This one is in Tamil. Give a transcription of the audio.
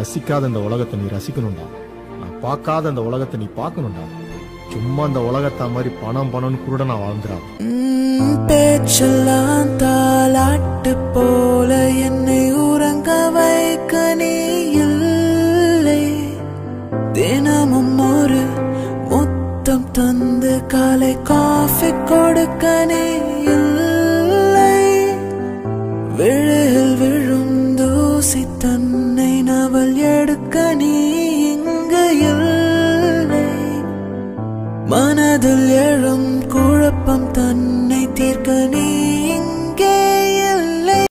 ரசிக்காத இந்த உலகத்தை நீ ரசிக்கணும்டா. நான் பார்க்காத இந்த உலகத்தை நீ பார்க்கணும்டா. சும்மா இந்த உலகத்தை மாதிரி பணம் பணம்னு கூட நான் வாழ்ந்துறான் பேச்செல்லாம் தாளாட்டு போல என்னை உறங்க வைக்க நீ இல்லை. தினமும் ஒரு முத்தம் தந்து காலை காஃபி கொடுக்க நீ இல்லை. விழும் தூசித்த தன்னை எடுக்க நீ இங்கு இல்லை மனதில் எழும்